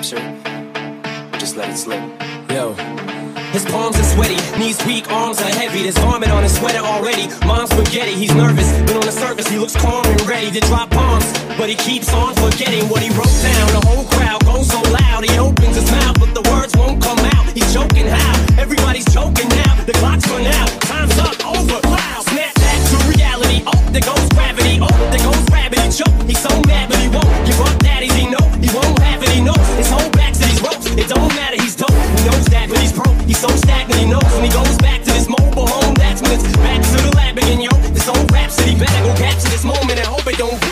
capture just let it slip. Yo. His palms are sweaty, knees weak, arms are heavy. There's vomit on his sweater already. Mom's spaghetti, he's nervous, but on the surface he looks calm and ready to drop bombs. But he keeps on forgetting what he wrote down. The whole don't